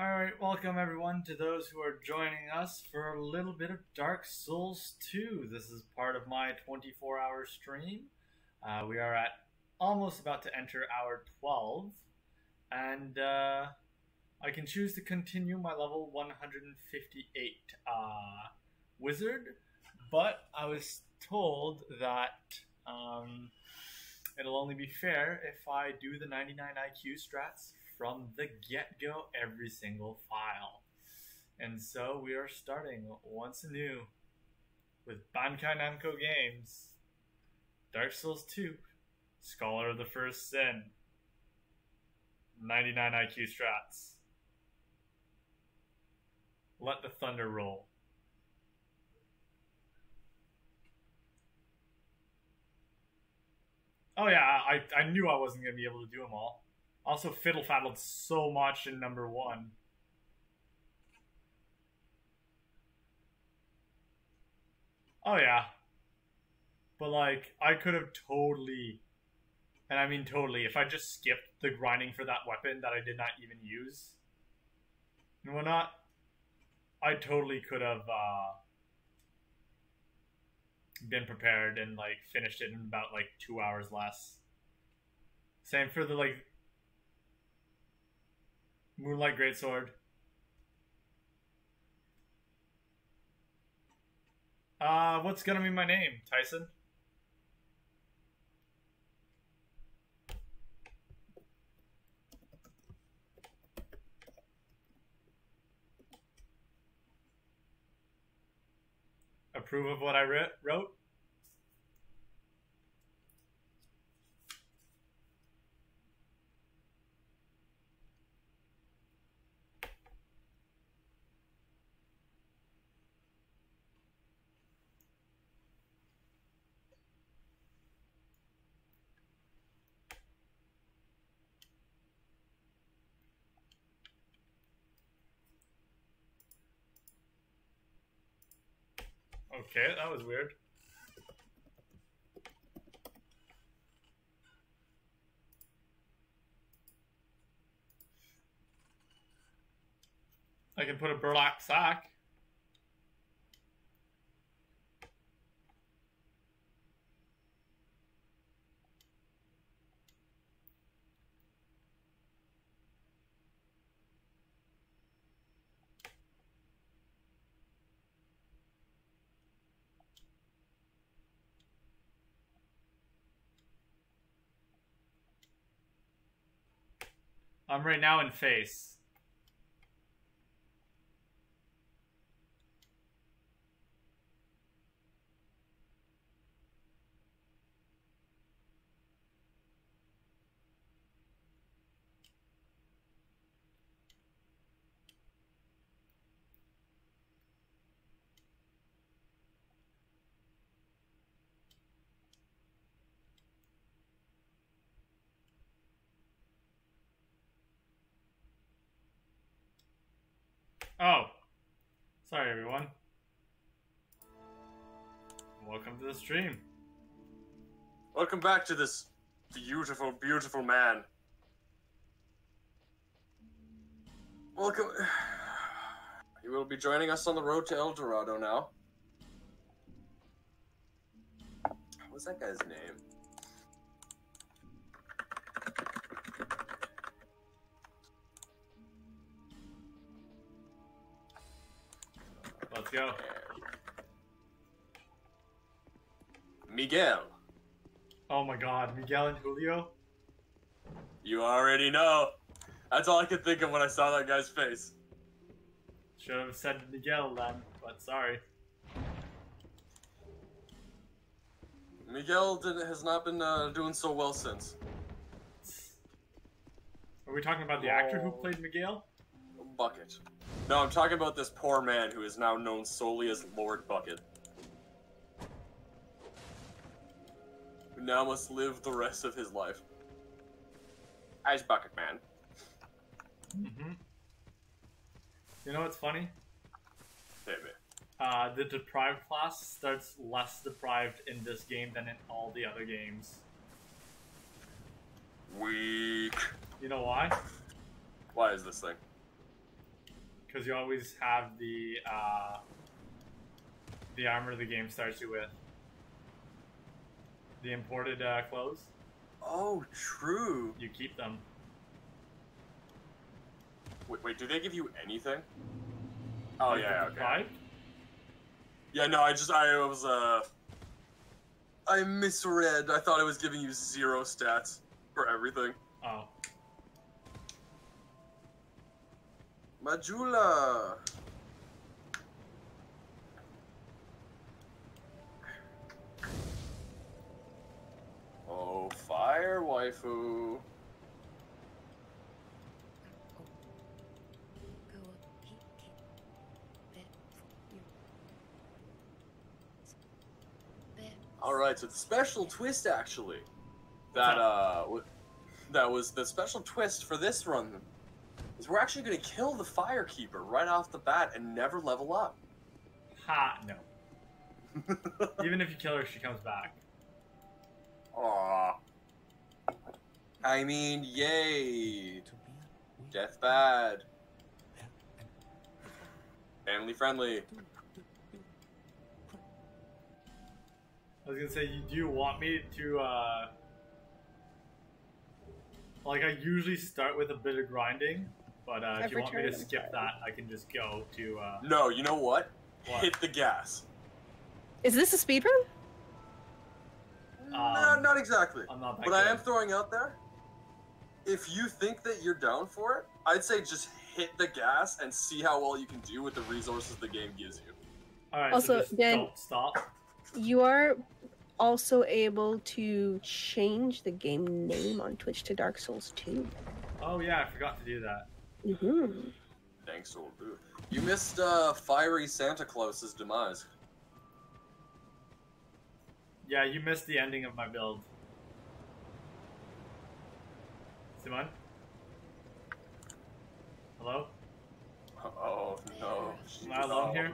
Alright, welcome everyone to those who are joining us for a little bit of Dark Souls 2. This is part of my 24 hour stream. Uh, we are at almost about to enter hour 12, and uh, I can choose to continue my level 158 uh, wizard, but I was told that um, it'll only be fair if I do the 99 IQ strats from the get go every single file. And so we are starting once anew with Bandai Namco Games, Dark Souls 2, Scholar of the First Sin, 99 IQ strats. Let the thunder roll. Oh yeah, I, I knew I wasn't gonna be able to do them all. Also, fiddle faddled so much in number one. Oh yeah, but like I could have totally, and I mean totally, if I just skipped the grinding for that weapon that I did not even use and whatnot, I totally could have uh, been prepared and like finished it in about like two hours less. Same for the like Moonlight Greatsword. Uh, what's gonna be my name, Tyson? Approve of what I wrote? Okay, that was weird. I can put a burlap sack. I'm right now in face. Oh. Sorry, everyone. Welcome to the stream. Welcome back to this beautiful, beautiful man. Welcome. You will be joining us on the road to El Dorado now. What's that guy's name? Let's go. Miguel. Oh my god, Miguel and Julio? You already know. That's all I could think of when I saw that guy's face. Should have said Miguel then, but sorry. Miguel did, has not been uh, doing so well since. Are we talking about the actor who played Miguel? Bucket. No, I'm talking about this poor man who is now known solely as Lord Bucket. Who now must live the rest of his life as Bucket Man. Mm-hmm. You know what's funny? Baby. Uh, the deprived class starts less deprived in this game than in all the other games. Weak. You know why? Why is this thing? Because you always have the uh, the armor the game starts you with. The imported uh, clothes, Oh, true. you keep them. Wait, wait, do they give you anything? Oh Like yeah, with okay. pride? Yeah, no, I just I was uh I misread. I thought it was giving you zero stats for everything. Oh, Majula. Oh, fire waifu. All right, so the special twist actually that uh that was the special twist for this run is we're actually going to kill the firekeeper right off the bat and never level up. ha! No. Even if you kill her, she comes back. Aww. I mean, yay. Death bad. Family friendly. I was gonna say, you do you want me to, uh... Like, I usually start with a bit of grinding, but uh, if you want me to returned. skip that, I can just go to, uh... No, you know what? What? Hit the gas. Is this a speed run? no, Um, not exactly. I'm not that But I am throwing out there. If you think that you're down for it, I'd say just hit the gas and see how well you can do with the resources the game gives you. Alright, Also, so just Dan- don't stop. You are also able to change the game name on Twitch to Dark Souls 2. Oh yeah, I forgot to do that. Mm-hmm. Thanks, old dude. You missed uh, fiery Santa Claus's demise. Yeah, you missed the ending of my build. Simon? Hello? Oh no. Am I alone here?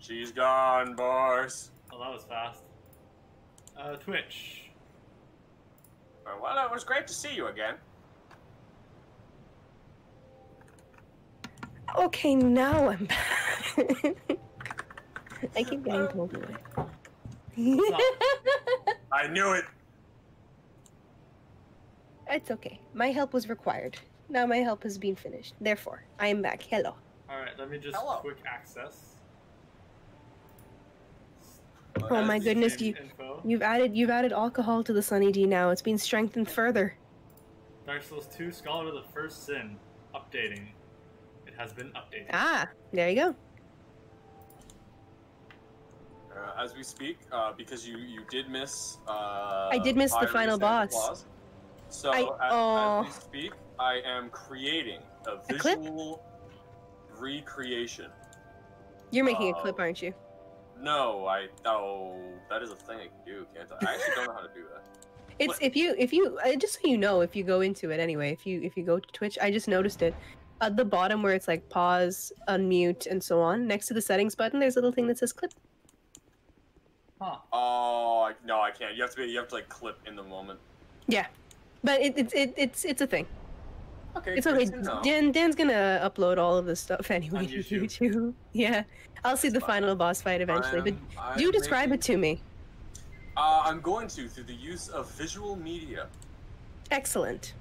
She's gone, boys. Oh, that was fast. Uh, Twitch. Well, it was great to see you again. Okay, now I'm back. I keep getting told away. I knew it. it's okay. My help was required. Now my help has been finished. Therefore, I am back. Hello. Alright, let me just Hello. quick access. Oh my goodness, you- Info. You've added you've added alcohol to the Sunny D now. It's been strengthened further. Dark Souls 2 Scholar of the First Sin. Updating. It has been updated. Ah, there you go. Uh, as we speak, uh, because you you did miss. Uh, I did miss the final Santa boss. Claus. So I- as, oh. as we speak, I am creating a A clip? visual recreation. You're making a Oh. clip, aren't you? No, I oh that is a thing I can do, can't I? I actually don't know how to do that. It's What? if you if you uh, just so you know if you go into it anyway if you if you go to Twitch I just noticed it at the bottom where it's like pause unmute and so on next to the settings button there's a little thing that says clip Huh. Oh no, I can't. You have to be. You have to like clip in the moment. Yeah, but it, it's it, it's it's a thing Okay, it's okay. Dan Dan's gonna upload all of this stuff anyway On to YouTube. YouTube yeah I'll see the fine. final boss fight eventually but I'm- I'm do describe making- it to me Uh, I'm going to through the use of visual media. excellent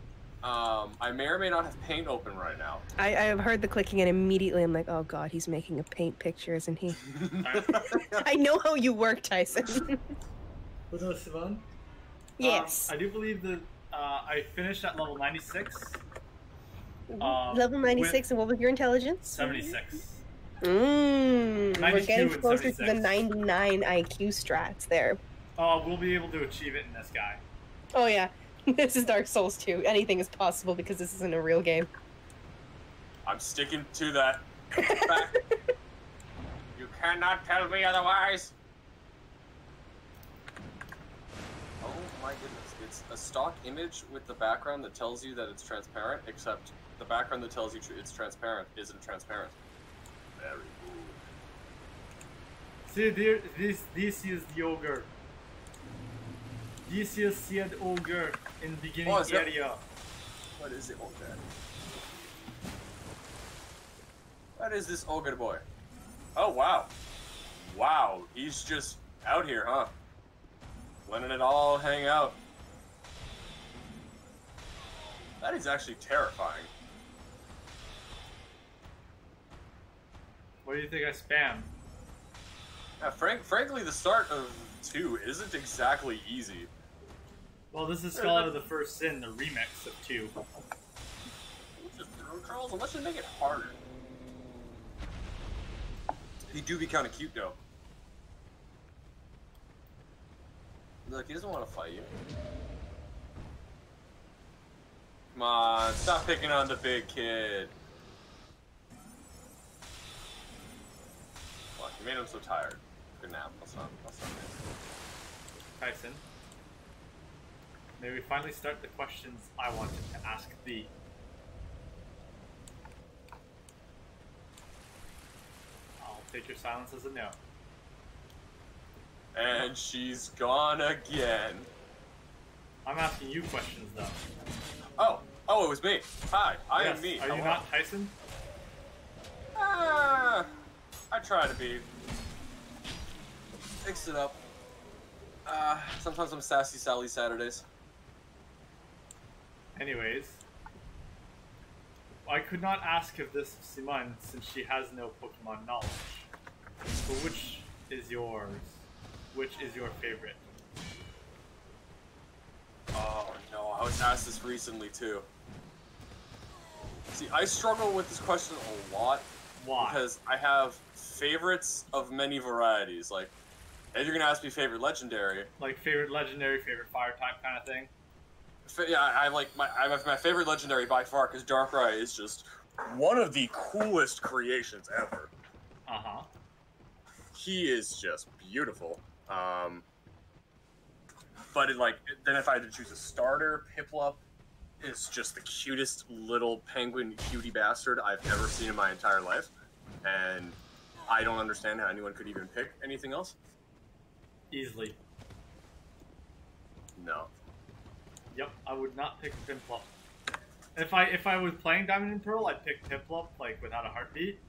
Um, I may or may not have paint open right now. I I have heard the clicking and immediately I'm like oh god he's making a paint picture isn't he I know how you work Tyson Was that Sivan? yes Um, I do believe that uh, I finished at level 96. Um, level 96 and what was your intelligence 76. Mmm, we're getting and closer to the 99 IQ strats there. Oh, we'll be able to achieve it in this guy. Oh yeah, this is Dark Souls 2. Anything is possible because this isn't a real game. I'm sticking to that. you cannot tell me otherwise. Oh my goodness. It's a stock image with the background that tells you that it's transparent, except the background that tells you tr- it's transparent isn't transparent. Very good. See, there, this this is the ogre. This is said ogre in the beginning Oh, is that- area. What is it on that? That is this ogre boy. Oh wow, wow, he's just out here, huh? Letting it all hang out. That is actually terrifying. What do you think I spam? Yeah, frank, frankly, the start of two isn't exactly easy. Well, this is Scholar of the First Sin, the remix of 2. Just throw trolls, unless you make it harder. He do be kind of cute though. Look, he doesn't want to fight you. Come on, stop picking on the big kid. You made him so tired. Good nap. That's not. That's not good. Tyson. May we finally start the questions I wanted to ask thee. I'll take your silence as a no. And she's gone again. I'm asking you questions though. Oh, oh, it was me. Hi, I Yes, am me. Are you not Tyson? Ah, I try to be. Fix it up. Uh, sometimes I'm sassy Sally Saturdays. Anyways, I could not ask of this of Simone since she has no Pokemon knowledge. But which is yours? Which is your favorite? Oh no, I was asked this recently too. See, I struggle with this question a lot Why? because I have favorites of many varieties. Like, if you're gonna ask me favorite legendary, like favorite legendary, favorite fire type kind of thing? fa- yeah, I, I like my I have my favorite legendary by far because Darkrai is just one of the coolest creations ever. Uh huh. he is just beautiful. Um, but it, like, then if I had to choose a starter, Piplup is just the cutest little penguin cutie bastard I've ever seen in my entire life, and I don't understand how anyone could even pick anything else. Easily. No. Yep, I would not pick Piplup. If I if I was playing Diamond and Pearl, I'd pick Piplup like without a heartbeat.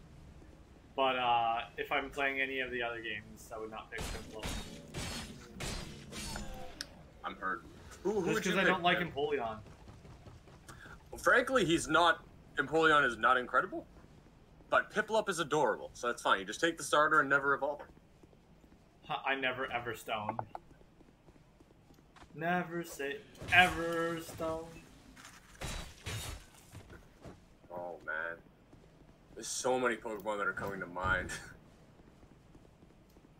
But uh, if I'm playing any of the other games, I would not pick Piplup. I'm hurt. Who, who Just because I don't like? Empoleon. Frankly, he's not. Empoleon is not incredible, but Piplup is adorable, so that's fine. You just take the starter and never evolve. I never ever stone. Never say ever stone. Oh man, there's so many Pokemon that are coming to mind.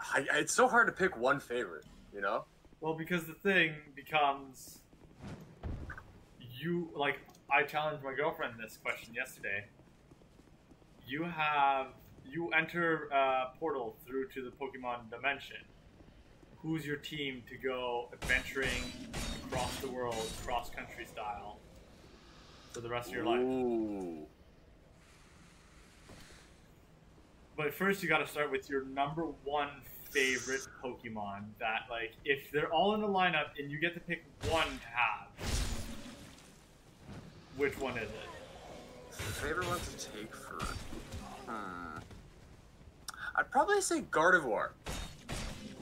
I, I- it's so hard to pick one favorite, you know? Well, because the thing becomes you like I challenged my girlfriend this question yesterday. You have you enter a portal through to the Pokemon dimension. Who's your team to go adventuring across the world, cross country style, for the rest of your life? But first, you got to start with your number one favorite Pokemon. That, like, if they're all in a lineup and you get to pick one to have, which one is it? Favorite one to take for. Hmm. I'd probably say Gardevoir.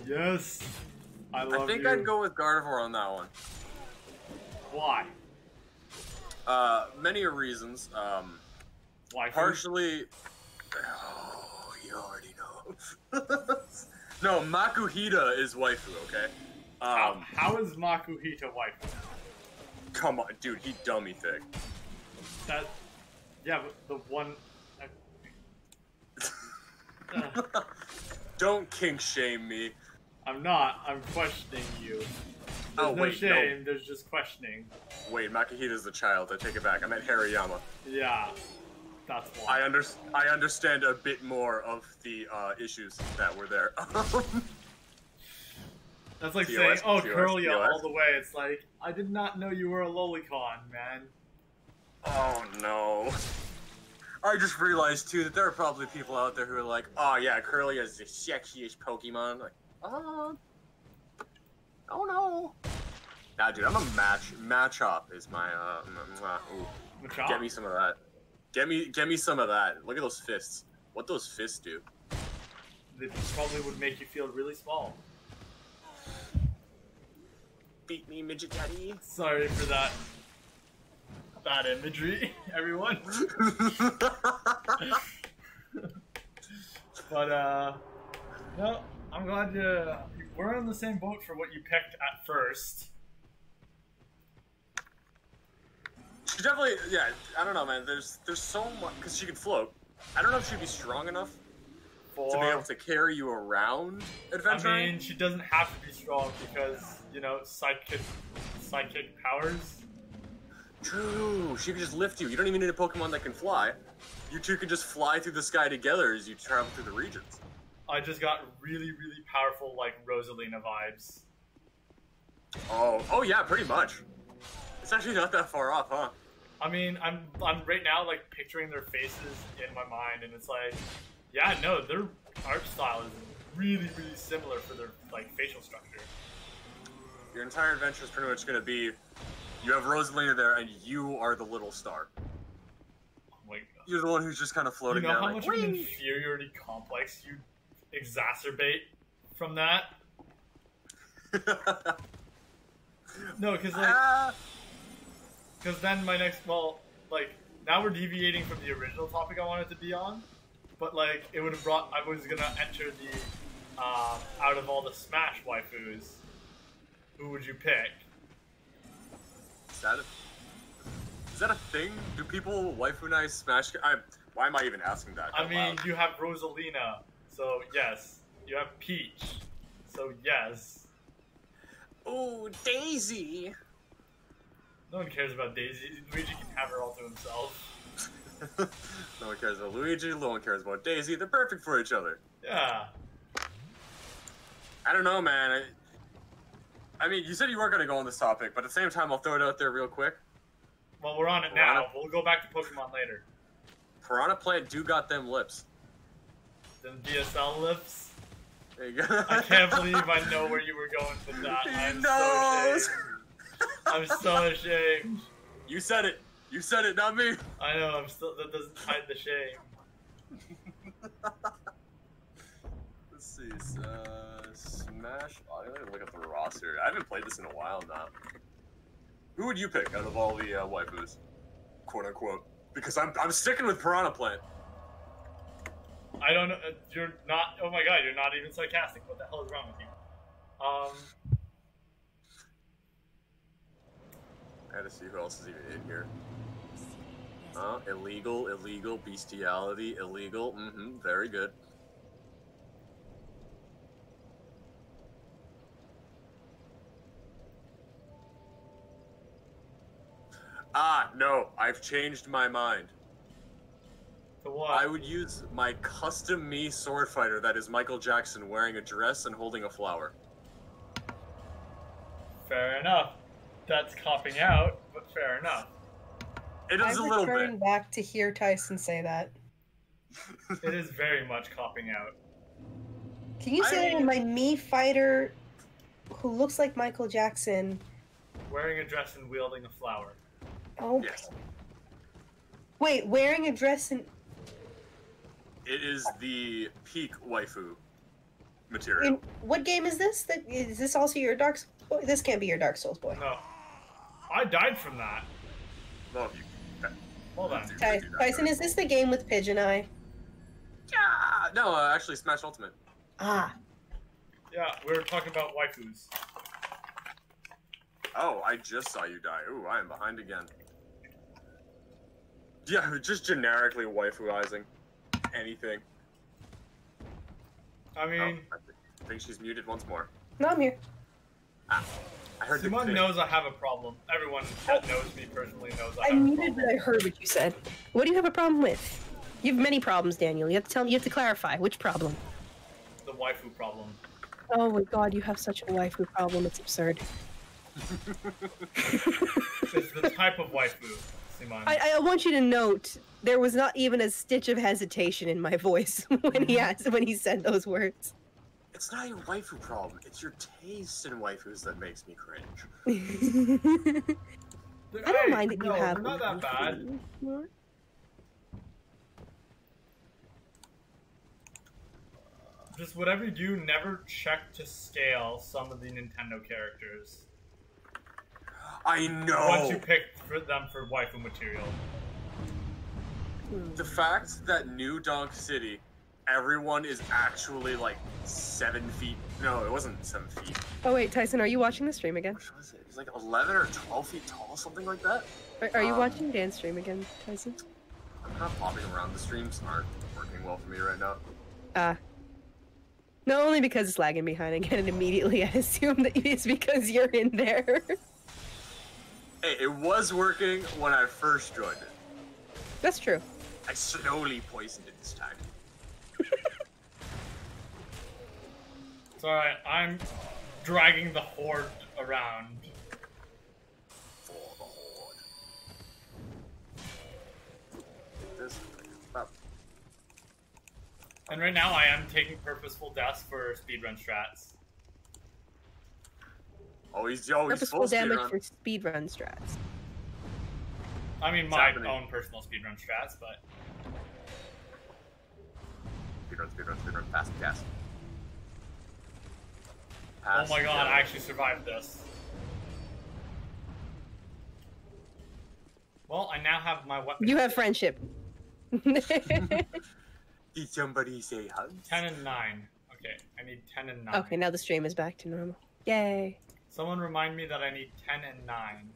Yes, I love I think you. I'd go with Gardevoir on that one. Why? Uh, many a reasons. Um, Why? partially. Oh, you already know. no, Makuhita is waifu, okay? How, Um, how is Makuhita wife? Come on, dude, he dummy thick. That, yeah, but the one. Uh, Don't kink shame me. I'm not. I'm questioning you. There's Oh, no wait, no. shame. There's just questioning. Wait, Makuhita's the child. I take it back. I meant Hariyama. Yeah, that's why. I under I understand a bit more of the uh, issues that were there. That's like TOS, saying, "Oh, TOS, Kirlia TOS. all the way." It's like I did not know you were a lolicon, man. oh no. I just realized too that there are probably people out there who are like, "Oh yeah, Curly is the sexiest Pokemon." Like, oh, oh no. Nah, dude, I'm a match. Machop is my uh. ooh. Get me some of that. Get me, get me some of that. Look at those fists. what those fists do. They probably would make you feel really small. Beat me, midget daddy. Sorry for that bad imagery, everyone. but uh, no, I'm glad you. We're on the same boat for what you picked at first. She definitely, yeah. I don't know, man. There's there's so much because she can float. I don't know if she'd be strong enough For to be able to carry you around I mean, she doesn't have to be strong because you know psychic psychic powers. True. She can just lift you. You don't even need a Pokemon that can fly. You two can just fly through the sky together as you travel through the regions. I just got really really powerful like Rosalina vibes. Oh, oh yeah, pretty much. It's actually not that far off, huh? I mean, I'm I'm right now like picturing their faces in my mind, and it's like, yeah, no, their art style is really really similar for their like facial structure. Your entire adventure is pretty much going to be you have Rosalina there, and you are the little star. Oh my god. You're the one who's just kind of floating You know down. how like, much of an inferiority complex you exacerbate from that? No, because like, Ah, because then my next, well, like now we're deviating from the original topic I wanted to be on, but like it would have brought, I was gonna enter the, um, out of all the Smash waifus, who would you pick? is that a, is that a thing? Do people waifu nice Smash? I, why am I even asking that? I mean, loud? you have Rosalina, so yes. You have Peach, so yes. Oh, Daisy. No one cares about Daisy. Luigi can have her all to himself. no one cares about Luigi. No one cares about Daisy. They're perfect for each other. Yeah. I don't know, man. I, I mean, you said you weren't gonna go on this topic, but at the same time, I'll throw it out there real quick. Well, we're on it now. We'll go back to Pokemon later. Piranha Plant do got them lips. Then DSL lips. There you go. I can't believe I know where you were going with that. He I'm knows. so ashamed. I'm so ashamed. You said it. You said it, not me. I know. I'm still. That doesn't hide the shame. Let's see. Uh, Smash. Oh, I'm gonna look up the roster. I haven't played this in a while now. Who would you pick out of all the uh, waifus, quote unquote? Because I'm I'm sticking with Piranha Plant. I don't know. uh, You're not. Oh my god. You're not even sarcastic. What the hell is wrong with you? Um. I had to see who else is even in here. Uh, illegal, illegal, bestiality, illegal. Mm-hmm. Very good. Ah, no, I've changed my mind. To what? I would use my custom me sword fighter that is Michael Jackson wearing a dress and holding a flower. Fair enough. That's copping out, but fair enough. It is I a little return bit. back to hear Tyson say that. It is very much copping out. Can you I say that mean- my me fighter, who looks like Michael Jackson? Wearing a dress and wielding a flower. Oh, Yes. wait, wearing a dress and It is the peak waifu material. in what game is this? That is this also your Dark? Souls? This can't be your Dark Souls boy. No. I died from that. Well, you. Hold on. Ty- Tyson, is this the game with Pigeon Eye? Yeah. No, uh, actually, Smash Ultimate. Ah, Yeah, we were talking about waifus. Oh, I just saw you die. Ooh, I am behind again. Yeah, just generically waifuizing anything. I Oh, mean, I think she's muted once more. no, I'm here. I heard the Simone knows I have a problem. Everyone that knows me personally knows I I have a muted, but. I heard what you said. What do you have a problem with? You have many problems, Daniel. You have to tell me. You have to clarify which problem. The waifu problem. Oh my God, you have such a waifu problem. It's absurd. It's the type of waifu, Simone. I, I want you to note there was not even a stitch of hesitation in my voice when he mm-hmm. asked when he said those words. It's not your waifu problem. It's your taste in waifus that makes me cringe. I don't Hey, mind that you have. They're not that bad. one. just whatever you do, never check to scale some of the Nintendo characters I know. once you pick for them for waifu material. The fact that New Donk City, everyone is actually like seven feet. No, it wasn't seven feet. Oh wait, Tyson, are you watching the stream again? What was it? It was like 11 or 12 feet tall, something like that. Are, are you Um, watching Dan's stream again, Tyson? I'm not popping around. The streams aren't working well for me right now. Ah. Not only because it's lagging behind again, and immediately I assume that it's because you're in there. Hey, it was working when I first joined it. That's true. I slowly poisoned it this time. It's alright, I'm dragging the horde around. For the horde. This up. And right now I am taking purposeful deaths for speedrun strats. Oh, he's oh, he's Purposeful full speed damage run. for speedrun strats. I mean, It's my happening. own personal speedrun strats, but Speed run, speed run, speed fast gas. oh my god, I actually survived this. Well, I now have my weapon. You have friendship. Did somebody say hugs? 10 and 9. Okay, I need 10 and 9. okay, now the stream is back to normal. Yay. Someone remind me that I need 10 and 9.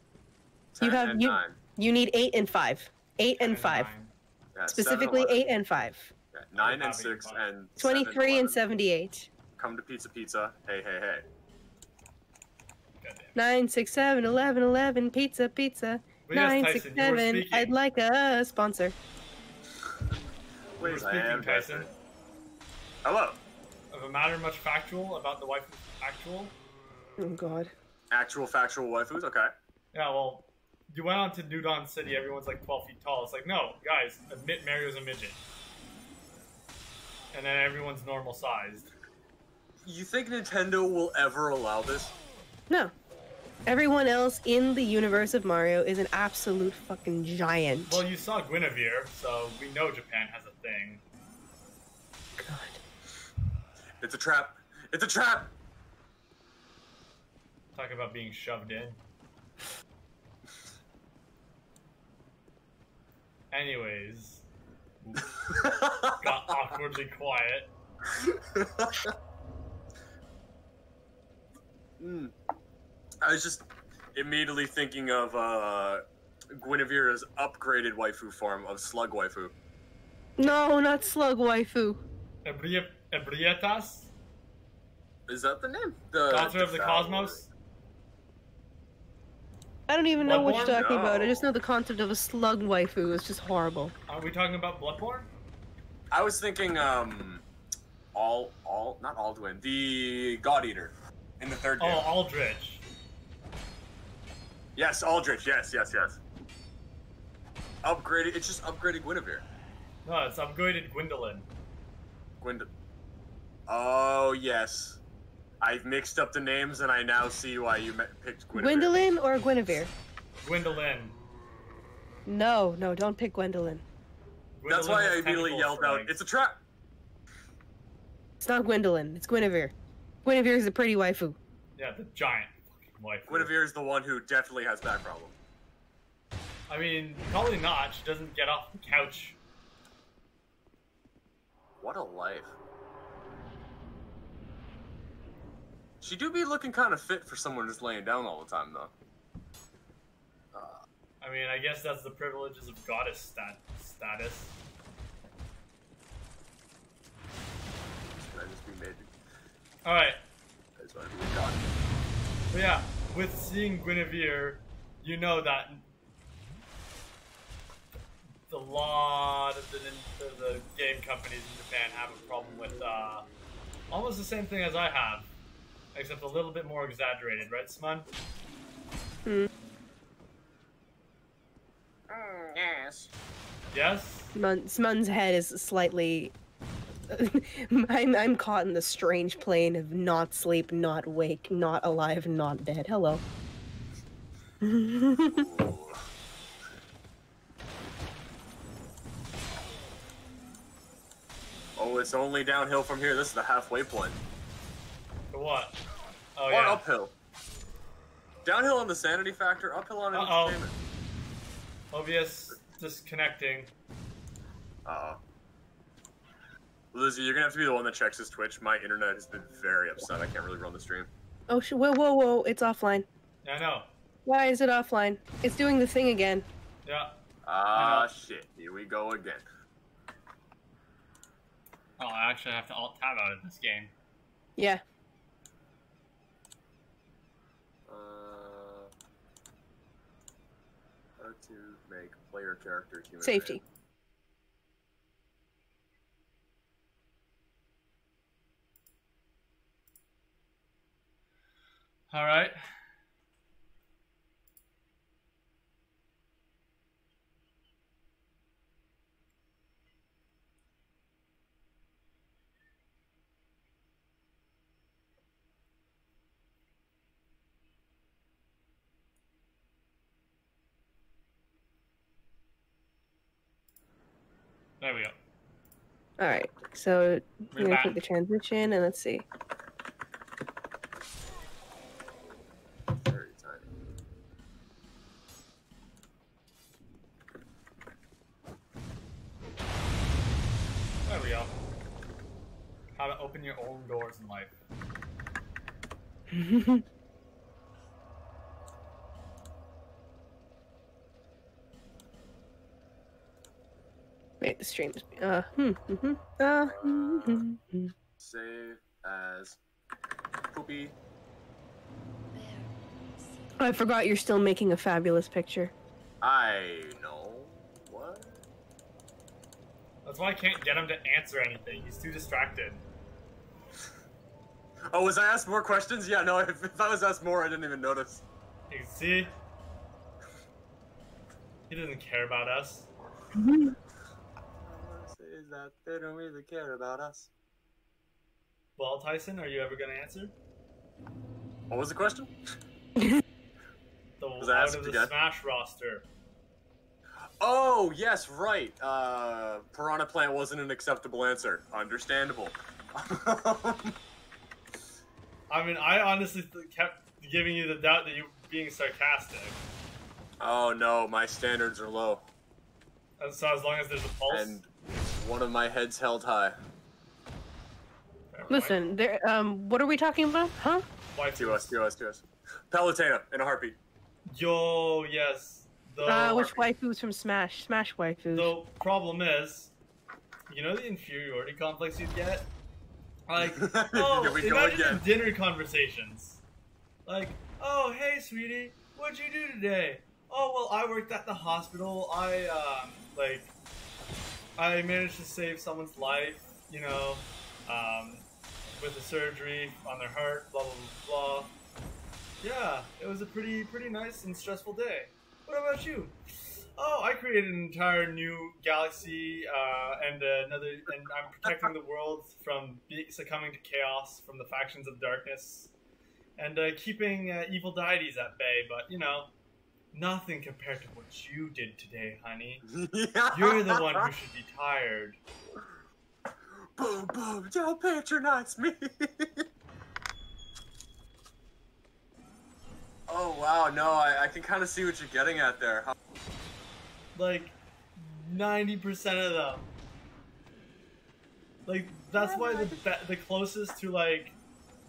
You have- and you- nine. You need eight and five. Eight 10 and five. 9. Yeah, Specifically 11. eight and five. Yeah, nine and six fun. and seven, 23 and 78. Come to Pizza Pizza. Hey, hey, hey. Goddamn. 9, 6, 7, 11, 11. Pizza, pizza. But yes, 9, Tyson, 6, 7. I'd like a sponsor. You were Please, I am Tyson, Tyson. Hello. of a matter much factual about the wife actual. Oh, God. Actual factual waifus. Okay. Yeah, well, you went on to New Donk City, everyone's like 12 feet tall. It's like, no, guys, admit Mario's a midget. And then everyone's normal sized. You think Nintendo will ever allow this? No. Everyone else in the universe of Mario is an absolute fucking giant. Well, you saw Gwynevere, so we know Japan has a thing. God. It's a trap. It's a trap. Talk about being shoved in. Anyways, got awkwardly quiet. Hmm. I was just immediately thinking of uh, Gwynevere's upgraded waifu form of Slug waifu. No, not Slug Waifu. Ebrie- Ebrietas, Is that the name? The Daughter of the Cosmos. I don't even know what you're Bloodborne? talking about. I just know the concept of a slug waifu is just horrible. Are we talking about Bloodborne? I was thinking, um, all, all, not Alduin, the God Eater in the third Oh. Aldrich. Yes, Aldrich. Yes, yes, yes. Upgraded. It's just upgraded Gwynevere. No, it's upgraded Gwyndolin. Gwind. Oh yes, I've mixed up the names and I now see why you me- picked Gwynevere. Gwyndolin or Gwynevere? Gwyndolin. No, no, don't pick Gwyndolin. That's why I immediately yelled for out, "It's a trap!" It's not Gwyndolin. It's Gwynevere. Gwynevere is a pretty waifu. Yeah, the giant fucking wife. Gwynevere is the one who definitely has back problems. I mean, probably not. She doesn't get off the couch. What a life. She do be looking kind of fit for someone just laying down all the time, though. I mean, I guess that's the privileges of goddess stat- status. Should I just be made? Alright, I just want to be a god. but yeah, with seeing Gwynevere, you know that a lot of the, the, the game companies in Japan have a problem with uh, almost the same thing as I have, except a little bit more exaggerated, right, Smun? yes. Yes? Smun- Smun's head is slightly. I'm, I'm caught in the strange plane of not sleep, not wake, not alive, not dead. Hello. Oh, it's only downhill from here. This is the halfway point. For what? Oh or yeah. uphill. Downhill on the sanity factor, uphill on Uh-oh. entertainment. Obvious disconnecting. Uh Lizzie, you're gonna have to be the one that checks his Twitch. My internet has been very upset. I can't really run the stream. Oh, sh- whoa, whoa, whoa! It's offline. Yeah, I know. Why is it offline? It's doing the thing again. Yeah. Ah, know. shit. Here we go again. Oh, I actually have to alt tab out of this game. Yeah. Uh, how to make player character human. Safety. All right. There we go. All right. So We're gonna back. put the transition, and let's see. Very tiny. There we go. How to open your own doors in life. Wait, the stream's. Uh, hmm, hmm uh, hmm, hmm, hmm. Save as poopy. I forgot you're still making a fabulous picture. I know. What? That's why I can't get him to answer anything. He's too distracted. Oh, was I asked more questions? Yeah, no, if, if I was asked more, I didn't even notice. You can see. He doesn't care about us. Is that they don't really care about us. Well, Tyson, are you ever gonna answer? What was the question? The Was I out asked of the again? Smash roster. Oh, yes, right. Uh, Piranha Plant wasn't an acceptable answer. Understandable. I mean, I honestly th- kept giving you the doubt that you were being sarcastic. oh no, my standards are low, And so as long as there's a pulse. and one of my heads held high. Listen, there. Um, what are we talking about? Huh? Why To us, to us, to us. Palutena in a heartbeat. Yo, yes. The, Uh, which waifus from Smash? Smash waifus. the problem is, you know the inferiority complex you get? Like, oh, imagine the dinner conversations. Like, oh, hey, sweetie, what'd you do today? Oh, well, I worked at the hospital. I, um, like, I managed to save someone's life, you know, um, with a surgery on their heart, blah, blah, blah, blah. Yeah, it was a pretty, pretty nice and stressful day. What about you? Oh, I created an entire new galaxy uh, and another, and I'm protecting the world from be- succumbing to chaos from the factions of darkness, and uh, keeping uh, evil deities at bay. But you know, nothing compared to what you did today, honey. You're the one who should be tired. Boom, boom, don't patronize me. oh wow, no, I, I can kind of see what you're getting at there. How- Like, ninety percent of them. Like that's why the be- the closest to like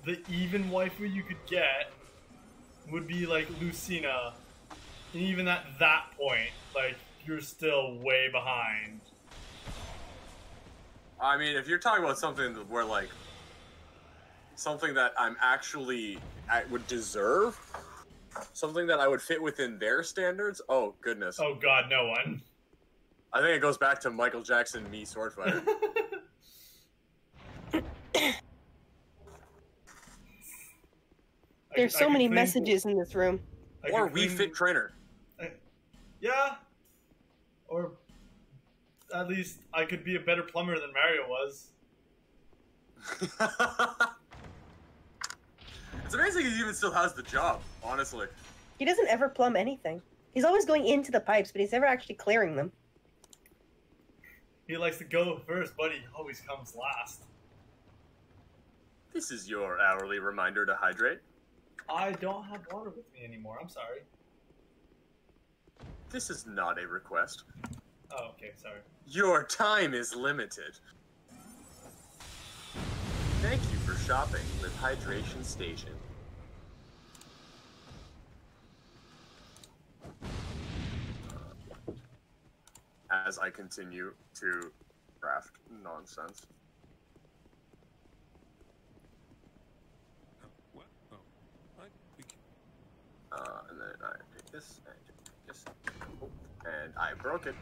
the even waifu you could get would be like Lucina, and even at that point, like you're still way behind. I mean, if you're talking about something where like something that I'm actually I would deserve, something that I would fit within their standards. Oh goodness, Oh God, no one. I think it goes back to Michael Jackson, me sword fighter. There's I so could many clean- messages in this room. I or could We clean- Fit Trainer. Yeah. Or at least I could be a better plumber than Mario was. it's amazing he even still has the job. Honestly, He doesn't ever plumb anything. He's always going into the pipes, but he's never actually clearing them. He likes to go first, but he always comes last. This is your hourly reminder to hydrate. I don't have water with me anymore. I'm sorry. This is not a request. Oh, okay, sorry. Your time is limited. Thank you for shopping with Hydration Station. As I continue to craft nonsense. Uh, and then I take this, and I take this, and I broke it.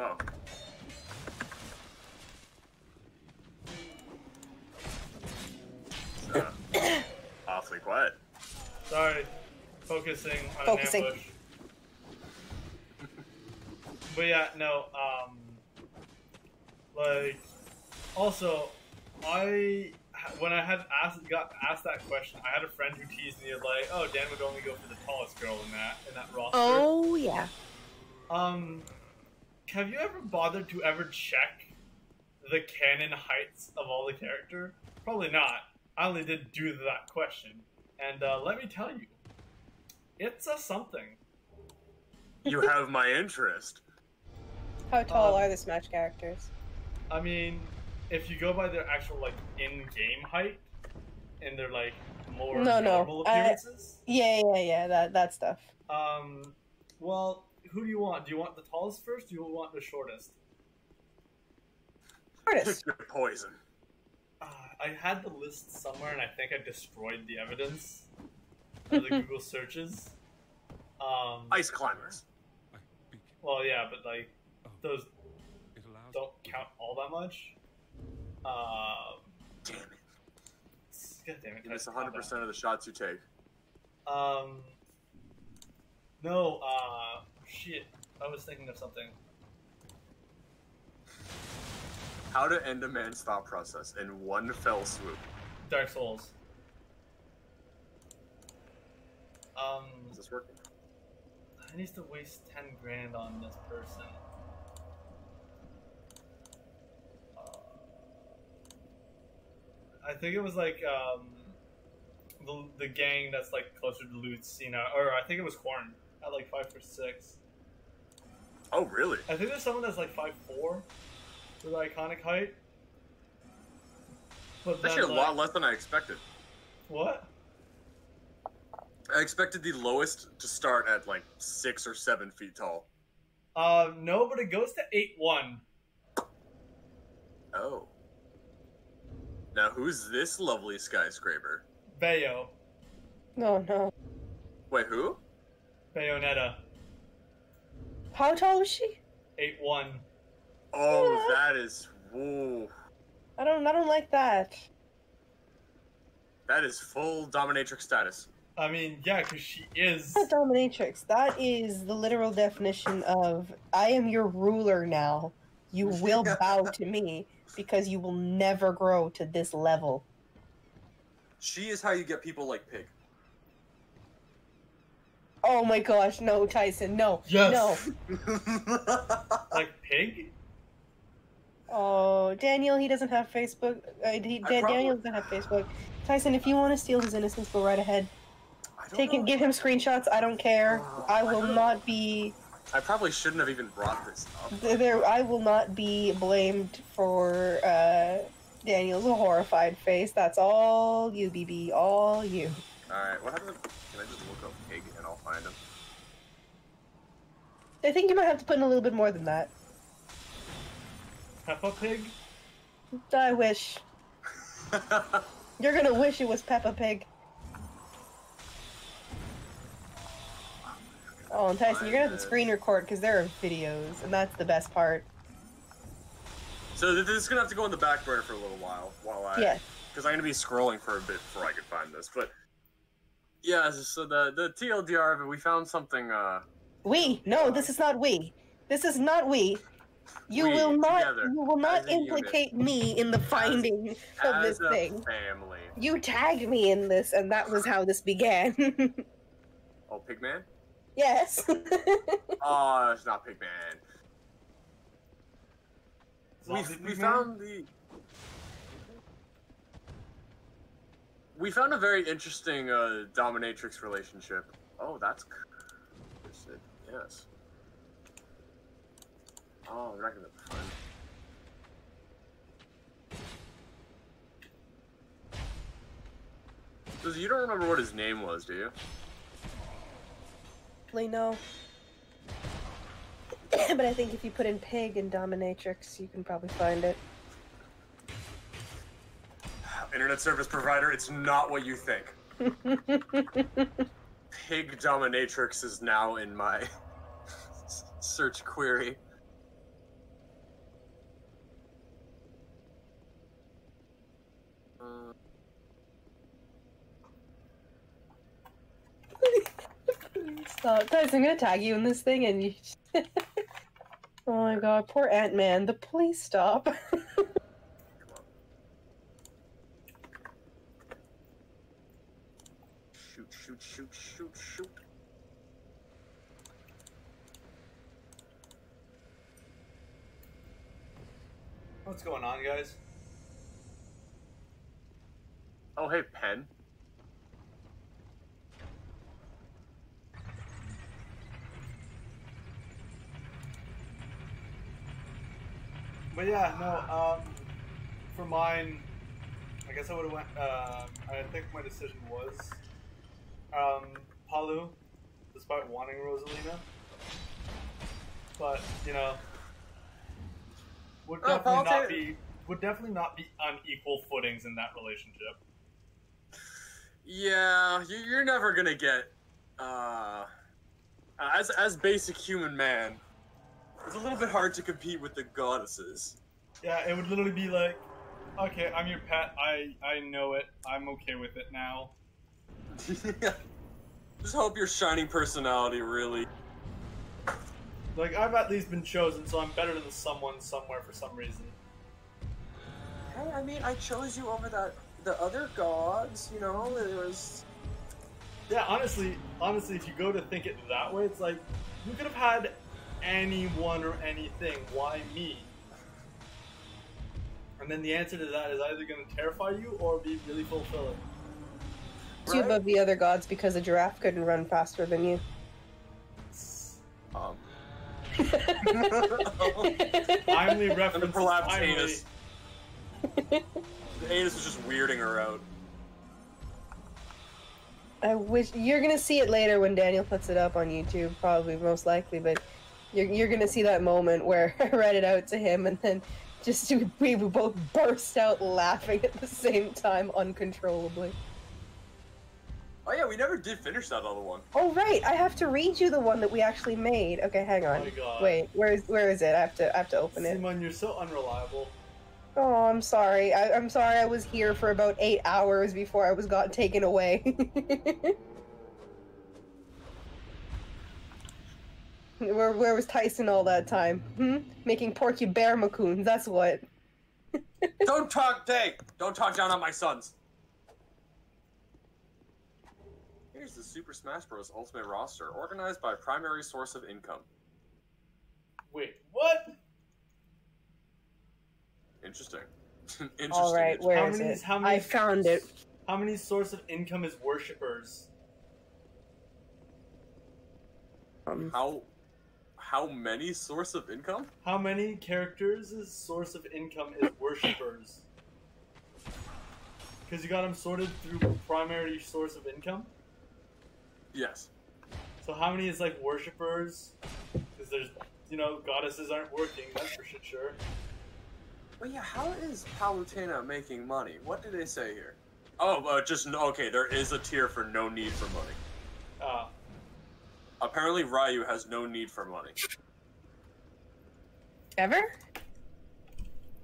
Oh. Uh, awfully quiet. Sorry. Focusing on Focusing. an ambush. but yeah, no, um like also I when I had asked got asked that question, I had a friend who teased me like, "Oh, Dan would only go for the tallest girl in that in that roster." Oh yeah. Um, have you ever bothered to ever check the canon heights of all the character? Probably not. I only did do that question, and uh, let me tell you, it's a something. You have my interest. How tall Um, are the Smash characters? I mean, if you go by their actual like in-game height and their like more No, no, normal I- appearances, Yeah, yeah, yeah. That that stuff. um, well, who do you want? Do you want the tallest first? Do you want the shortest? Artist. You're poison. Uh, I had the list somewhere, and I think I destroyed the evidence of the Google searches. Um, Ice climbers. I, we can, well, yeah, but like oh, those it allows. don't count all that much. Um, Damn it. God damn it! You miss 100% of the shots you take. Um, no, uh, shit. I was thinking of something. How to end a man's thought process in one fell swoop. Dark Souls. Um, Is this working? I need to waste ten grand on this person. Uh, I think it was like um, the the gang that's like closer to Lucina, or I think it was Corrin at like five for six. Oh, really? I think there's someone that's like five four with iconic height. But then, Actually, a like, lot less than I expected. What? I expected the lowest to start at like six or seven feet tall. Uh, no, but it goes to eight one. Oh. Now, who's this lovely skyscraper? Bayo, No, no. Wait, who? Bayonetta, How tall is she? eight one. Oh, that is. Whoa. I don't. I don't like that. That is full dominatrix status. I mean, yeah, because she is. Not dominatrix. That is the literal definition of I am your ruler now. You will bow to me because you will never grow to this level. She is how you get people like Pig. Oh my gosh, no, Tyson, no. Yes. No. Like pig? Oh, Daniel, he doesn't have Facebook. Uh, he, Dan- probably- Daniel doesn't have Facebook. Tyson, if you want to steal his innocence, go right ahead. I Take know. him, give him screenshots. I don't care. I will not be I probably shouldn't have even brought this up. there. I will not be blamed for uh, Daniel's horrified face. That's all you, BB. All you. Alright, what happened? Can I just I think you might have to put in a little bit more than that. Peppa Pig? I wish. You're gonna wish it was Peppa Pig. Oh, and Tyson, you're gonna have to screen record because there are videos, and that's the best part. so this is gonna have to go in the back burner for a little while while I. Yeah. Because I'm gonna be scrolling for a bit before I can find this, but. Yeah, so the the TLDR of it, we found something. uh We no, this is not we. This is not we. You We, will not. together, You will not as a unit, implicate me in the finding of this As a thing. family. You tagged me in this, and that was how this began. Oh, Pigman? yes. Oh, it's not Pigman. We, we found the. We found a very interesting uh, dominatrix relationship. Oh, that's. Yes. Oh, we're not gonna find. Susie, you don't remember what his name was, do you? Actually, no. but I think if you put in pig and dominatrix, you can probably find it. Internet service provider, it's not what you think. Pig dominatrix is now in my search query. Uh, Stop, guys! I'm gonna tag you in this thing, and you. oh my god, poor Ant Man. The police stop. shoot, shoot, shoot, shoot, shoot. What's going on, guys? Oh, hey, Pen. But yeah, no. Um, for mine, I guess I would have went. Um, I think my decision was um, Palu, despite wanting Rosalina. But you know, would Oh, definitely not be would definitely not be on equal footings in that relationship. Yeah, you- you're never gonna get, uh, as as basic human man. It's a little bit hard to compete with the goddesses. Yeah, it would literally be like, okay, I'm your pet. I I know it. I'm okay with it now. Just hope your shining personality really. Like I've at least been chosen, so I'm better than someone somewhere for some reason. Hey, I mean, I chose you over that the other gods. You know, it was. Yeah, honestly, honestly, if you go to think it that way, it's like you could have had anyone or anything. Why me? And then the answer to that is either going to terrify you or be really fulfilling. Two Right? above the other gods because a giraffe couldn't run faster than you. Um. Timely and the reference. prolapsed timely. anus. The anus was just weirding her out. I wish you're gonna see it later when Daniel puts it up on YouTube, probably most likely. But you're you're gonna see that moment where I read it out to him, and then just we both burst out laughing at the same time uncontrollably. Oh yeah, we never did finish that other one. Oh right, I have to read you the one that we actually made. Okay, hang Oh on. my god. Wait, where is where is it? I have to I have to open it. Simon, you're so unreliable. Oh, I'm sorry. I, I'm sorry. I was here for about eight hours before I was got taken away. where where was Tyson all that time? Hmm? Making Porky Bear Macoons. That's what. Don't talk, Day. Don't talk down on my sons. Here's the Super Smash Bros. Ultimate roster, organized by primary source of income. Wait, what? Interesting. Interesting. All right, where How is many- it? how many- I found it. How many source of income is worshippers? Um, How how many source of income? How many characters' is source of income is worshippers? Because you got them sorted through primary source of income. Yes. So how many is like worshippers? Because there's, you know, goddesses aren't working. That's for shit sure. But yeah. How is Palutena making money? What do they say here? Oh, uh, just okay. There is a tier for no need for money. Uh, Apparently, Ryu has no need for money. Ever?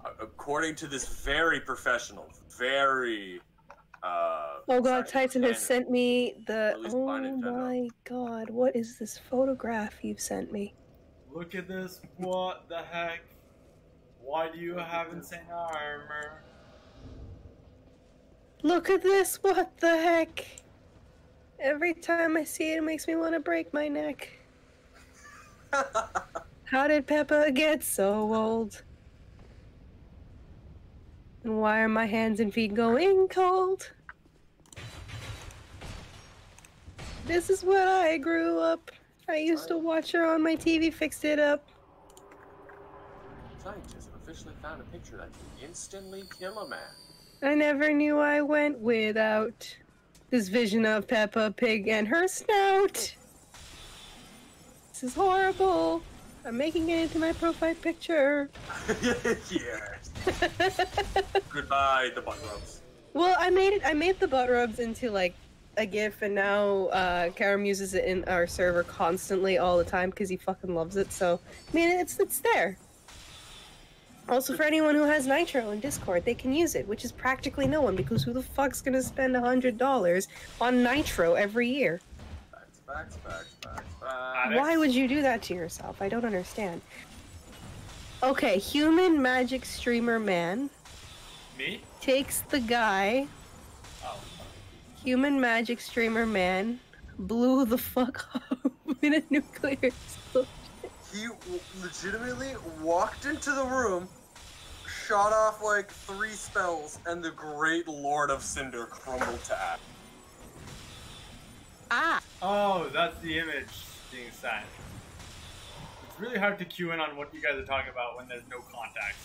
Uh, according to this very professional, very. Uh, Oh god, sorry, Tyson has sent me the. Oh my god, what is this photograph you've sent me? Look at this. What the heck? Why do you have insane armor? Look at this. What the heck? Every time I see it, it makes me want to break my neck. How did Peppa get so old? And why are my hands and feet going cold? This is what I grew up. I used to watch her on my TV, fixed it up. Scientists have officially found a picture that can instantly kill a man. I never knew I went without this vision of Peppa Pig and her snout. This is horrible. I'm making it into my profile picture. yes. Goodbye, the butt rubs. well, I made it. I made the butt rubs into like a GIF, and now uh, Karam uses it in our server constantly, all the time, because he fucking loves it. So, I mean, it's it's there. Also, for anyone who has Nitro in Discord, they can use it, which is practically no one, because who the fuck's gonna spend a hundred dollars on Nitro every year? Facts, facts, facts, facts, facts. Why would you do that to yourself? I don't understand. Okay, human magic streamer man Me? takes the guy. Human magic streamer man, blew the fuck up in a nuclear explosion. He legitimately walked into the room, shot off like three spells, and the great Lord of Cinder crumbled to ash. Ah! Oh, that's the image being sent. It's really hard to cue in on what you guys are talking about when there's no context.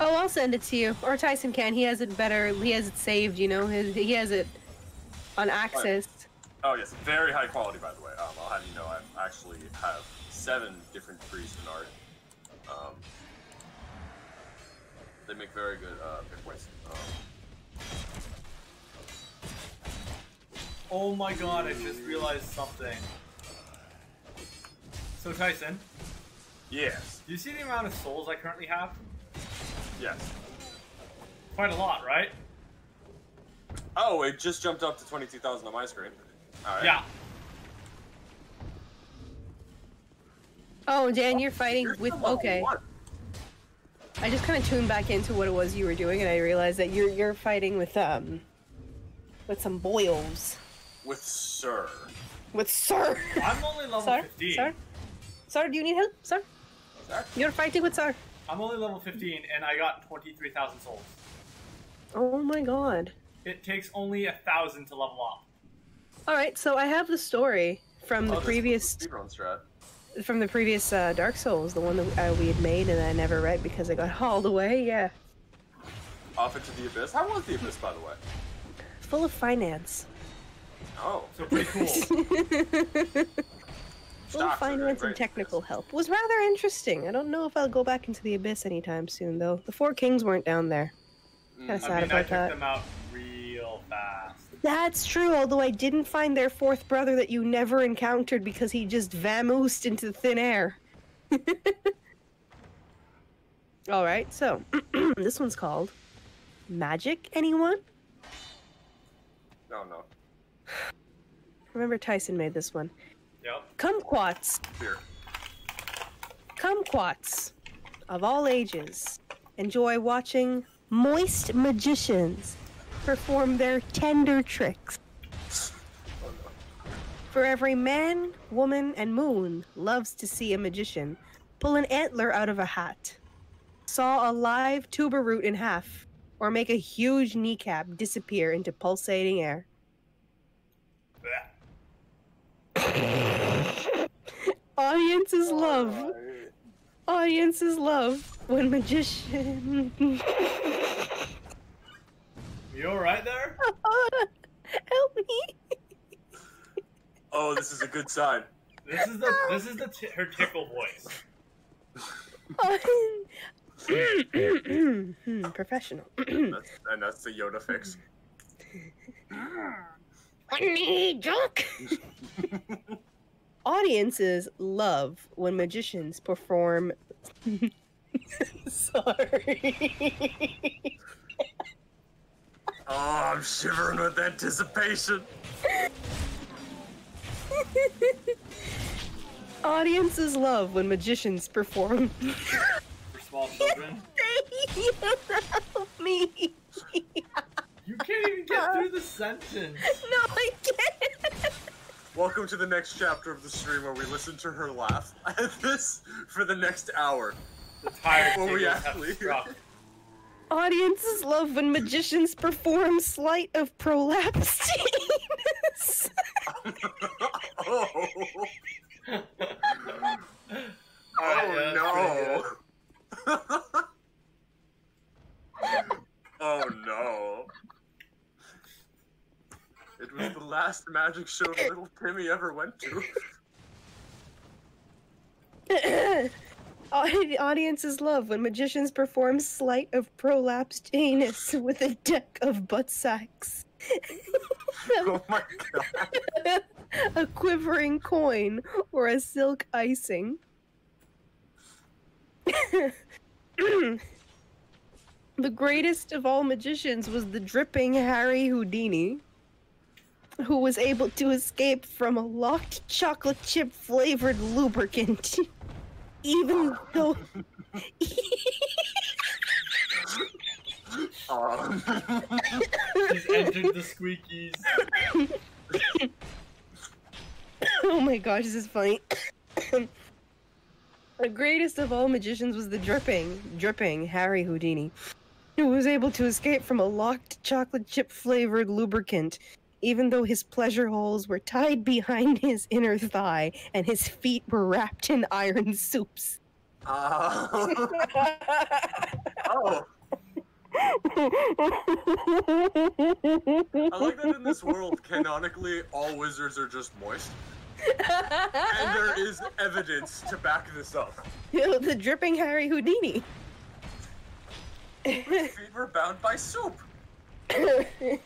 Oh, I'll send it to you. Or Tyson can. He has it better. He has it saved, you know? He has it on access. Oh yes, very high quality by the way. Um, I'll have you know I actually have seven different degrees in art. Um, they make very good uh, pickweights. Um, Oh my god, I just realized something. So, Tyson, yes, do you see the amount of souls I currently have? yes. Quite a lot, right? Oh, it just jumped up to twenty-two thousand on my screen. All right. Yeah. Oh, Dan, you're fighting You're with. Okay. one. I just kind of tuned back into what it was you were doing, and I realized that you're you're fighting with um with some boils. With Sir. With Sir. I'm only level Sir? 15. Sir? Sir, do you need help? Sir? Sir? You're fighting with Sir. I'm only level 15 and I got 23,000 souls. Oh my god. It takes only a thousand to level up. Alright, so I have the story from the Oh, this previous strat. from the previous uh, Dark Souls, the one that uh, we had made and I never read because I got hauled away. Yeah, Off into the abyss. How was the abyss, by the way? full of finance. Oh, So pretty cool. full of Stocks finance and technical help. Was rather interesting. I don't know if I'll go back into the abyss anytime soon, though. The four kings weren't down there. Mm. Kinda sad I mean, I about took that. That's true, although I didn't find their fourth brother that you never encountered because he just vamoosed into thin air. Alright, so this one's called Magic, anyone? No, no. Remember Tyson made this one. Yep. Kumquats, Here. kumquats of all ages enjoy watching moist magicians perform their tender tricks. For every man, woman, and moon loves to see a magician pull an antler out of a hat, saw a live tuber root in half, or make a huge kneecap disappear into pulsating air. Audiences love, audiences love when magician. You alright there? Help me! Oh, this is a good sign. This is the this is the t- her tickle voice. Professional. That's, and that's the Yoda fix. Ah, Funny joke. Audiences love when magicians perform. Sorry. Oh, I'm shivering with anticipation. Audiences love when magicians perform. For small children. Help me! You can't even get through the sentence. No, I can't. Welcome to the next chapter of the stream where we listen to her laugh at this for the next hour. The tired Well, we giggles have actually- struck. Audiences love when magicians perform sleight of prolapse. oh, Alright, yeah, that's pretty oh no. oh no. It was the last magic show little Timmy ever went to. Audi- Audiences love when magicians perform sleight of prolapsed anus with a deck of butt sacks. Oh my god. a quivering coin or a silk icing. the greatest of all magicians was the dripping Harry Houdini, who was able to escape from a locked chocolate chip flavored lubricant, even though. He's entered the squeakies. oh my gosh, this is funny. the greatest of all magicians was the dripping, dripping Harry Houdini, who was able to escape from a locked chocolate chip flavored lubricant, even though his pleasure holes were tied behind his inner thigh and his feet were wrapped in iron soups. uh, oh, I like that in this world, canonically, all wizards are just moist. And there is evidence to back this up. the dripping Harry Houdini. His feet were bound by soup.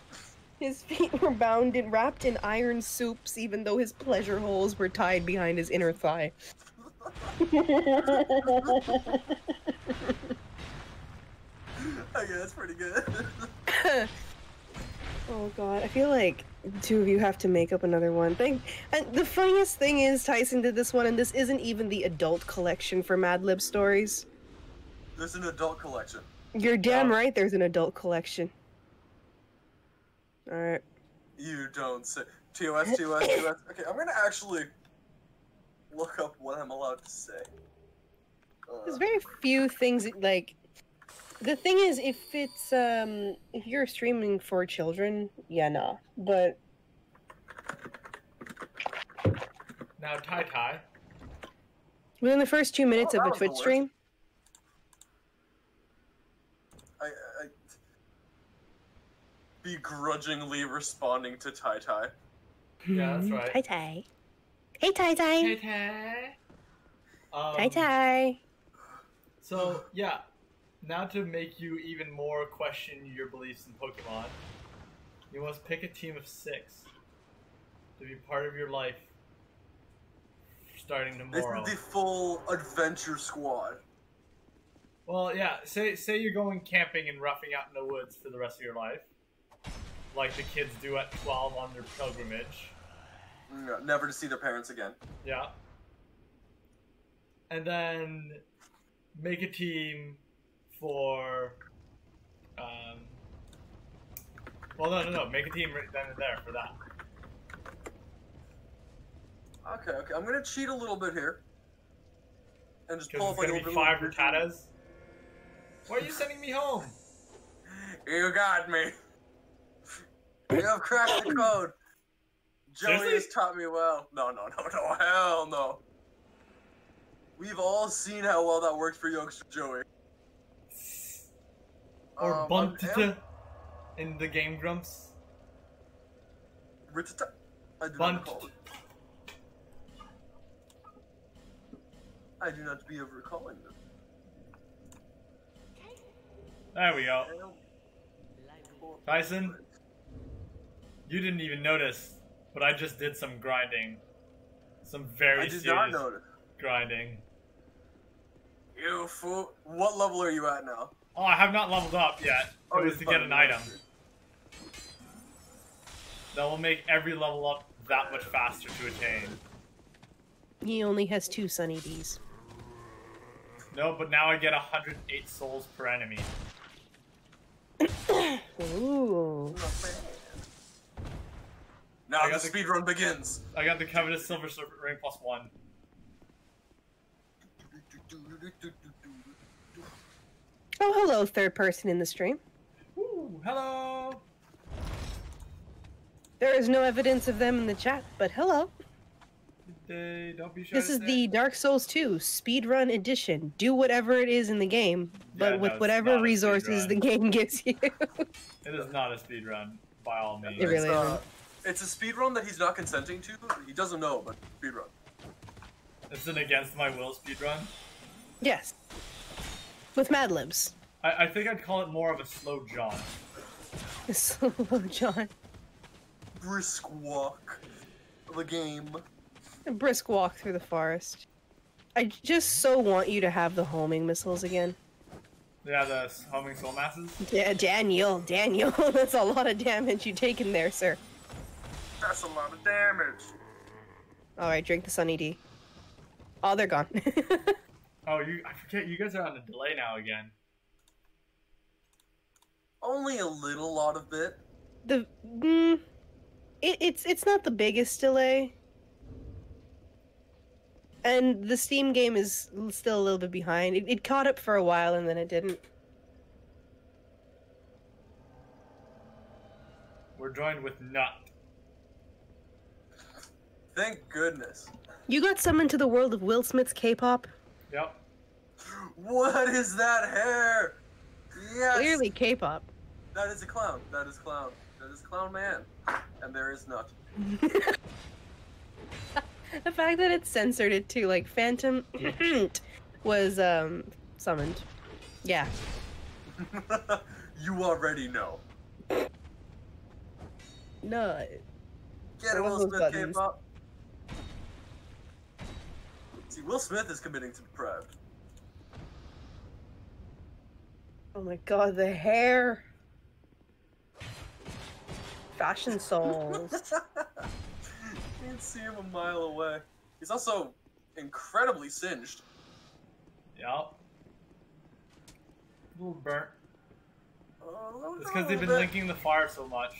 his feet were bound and wrapped in iron soups, even though his pleasure holes were tied behind his inner thigh. Okay, that's pretty good. oh god, I feel like two of you have to make up another one. Thing, and the funniest thing is Tyson did this one, and this isn't even the adult collection for Mad Lib stories. There's an adult collection. You're damn Oh. right. There's an adult collection. All right. You don't say. TOS, TOS, TOS. Okay, I'm gonna actually look up what I'm allowed to say. Uh, There's very few things that, like. The thing is, if it's um, if you're streaming for children, yeah, no. But Now, Tai Tai. within the first two minutes Oh, of a Twitch stream, I, I begrudgingly responding to Tai Tai. Yeah, that's right. Tai Tai. Hey Tai Tai Tai. Tai. Um, Tai Tai. So, yeah. Now to make you even more question your beliefs in Pokemon, you must pick a team of six to be part of your life starting tomorrow. This is the full adventure squad. Well, yeah. Say say you're going camping and roughing out in the woods for the rest of your life, like the kids do at 12 on their pilgrimage. No, never to see their parents again. Yeah. And then make a team for. Um, well, no, no, no. Make a team right then and there for that. Okay, okay. I'm gonna cheat a little bit here. And just pull up like a little five visual- Rattatas. Why are you sending me home? You got me. You have cracked the code. Joey Seriously? has taught me well. No, no, no, no, hell no. We've all seen how well that worked for youngster Joey. Or Um, Buntita in the Game Grumps. Ritata- I do not recall. I do not be of recalling them. There we go. Tyson? You didn't even notice, but I just did some grinding. Some very I did serious not notice. grinding. You fool. What level are you at now? Oh, I have not leveled up yet. Oh, it was you to get an item. That will make every level up that much faster to attain. He only has two Sunny D's. No, but now I get 108 souls per enemy. Ooh. Now I the got the- speed run begins. I got the covetous silver serpent ring plus one. Oh, hello, third person in the stream. Woo! Hello. There is no evidence of them in the chat, but hello. They don't be shy This is say. the Dark Souls 2 speedrun edition. Do whatever it is in the game, but Yeah, with it's whatever resources the game gives you. It is not a speed run by all means. It really it's, uh, isn't. It's a speed run that he's not consenting to. He doesn't know, but speed run. It's an against my will speed run. yes. With Mad Libs. I, I think I'd call it more of a slow John. A slow John. Brisk walk. The game. A brisk walk through the forest. I just so want you to have the homing missiles again. Yeah, the homing soul masses. Yeah, Daniel, Daniel, that's a lot of damage you taken there, sir. That's a lot of damage. Alright, drink the Sunny D. Oh, they're gone. Oh, you I forget you guys are on a delay now again. Only a little lot of bit. the mm, it, it's it's not the biggest delay and the steam game is still a little bit behind it, it caught up for a while and then it didn't We're joined with Nut. Thank goodness. you got summoned to the world of will smith's k-pop Yep. What is that hair? Yes. clearly k-pop That is a clown. That is clown. That is clown man. And there is not. the fact that it censored it too like phantom was um summoned yeah you already know. no Get it, Will Smith. K-pop. See, Will Smith is committing to be proud. oh my god the hair fashion souls you can see him a mile away. He's also incredibly singed. Yep. A little burnt. Oh, It's because they've been linking. linking the fire so much.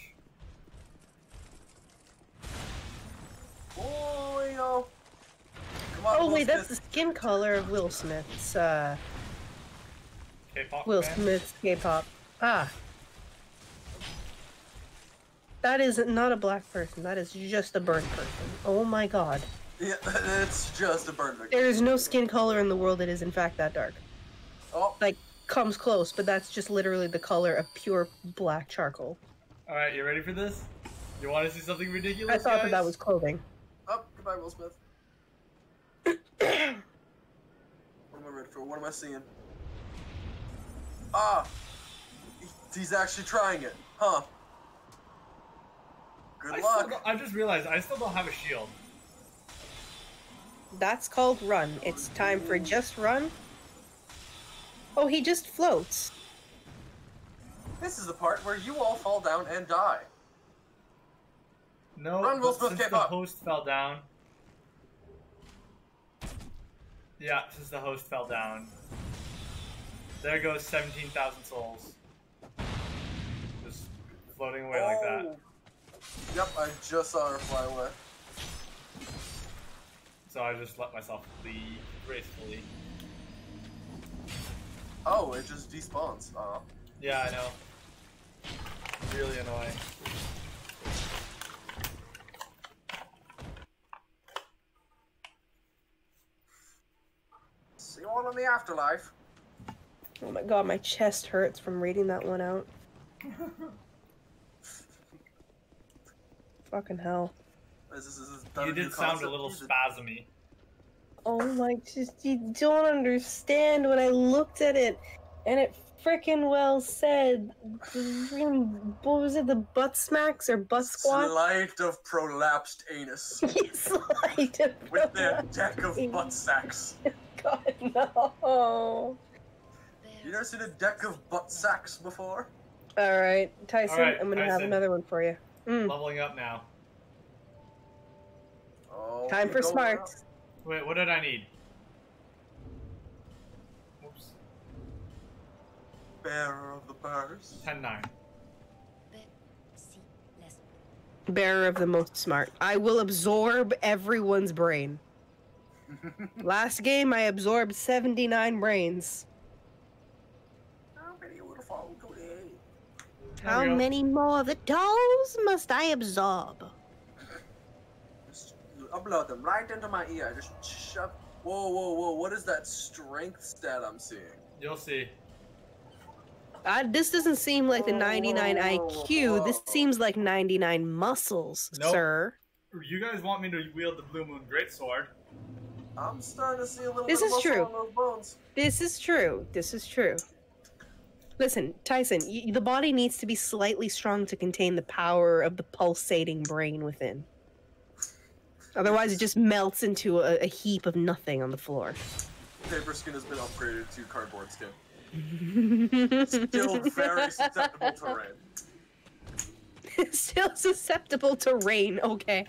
Oh, yo. Come on, oh wait that's the skin color of will smith's uh K-pop Will fan? Smith's K-pop. Ah. That is not a black person. That is just a burnt person. Oh my god. Yeah, it's just a burn victim. There is no skin color in the world that is in fact that dark. Oh, Like, comes close, but that's just literally the color of pure black charcoal. All right, you ready for this? You want to see something ridiculous? I thought that that was clothing. oh, goodbye, Will Smith. What am I ready for? What am I seeing? Ah! He's actually trying it, huh? Good I, luck. I just realized I still don't have a shield. That's called run. It's time for just run. Oh, he just floats. This is the part where you all fall down and die. No, Run, Will but Smith, since the up. host fell down. Yeah, since the host fell down. There goes 17,000 souls. Just floating away like that. Oh. Yep, I just saw her fly away. So I just let myself leave gracefully. Oh, it just despawns. Uh, Yeah, I know. Really annoying. See you all in the afterlife. Oh my god, my chest hurts from reading that one out. Fucking hell. This is, this You did sound a little Use it. spasmy. Oh my, just you don't understand when I looked at it, and it frickin' well said, what was it, the butt smacks or butt squat? Slight of prolapsed anus. Slight of With their deck of butt sacks. God, no. You never seen a deck of butt sacks before? All right, Tyson, All right, I'm gonna have another one for you. Mm, Leveling up now. Oh, time for going smarts. Wait, what did I need? Whoops. Bearer of the bars. 10 9. Bearer of the most smart. I will absorb everyone's brain. Last game, I absorbed 79 brains. How many would fall today? How many more of the dolls must I absorb? Just upload them right into my ear. Just shove. Whoa, whoa, whoa! What is that strength stat I'm seeing? You'll see. I, this doesn't seem like the 99 whoa, IQ. This seems like 99 muscles, Nope. sir. You guys want me to wield the Blue Moon Greatsword? I'm starting to see a little This bit of is true. on those bones. This is true. This is true. Listen, Tyson, y- the body needs to be slightly strong to contain the power of the pulsating brain within. Otherwise, it just melts into a, a heap of nothing on the floor. Paper skin has been upgraded to cardboard skin. Still very susceptible to rain. Still susceptible to rain. Okay.